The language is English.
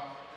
Papa.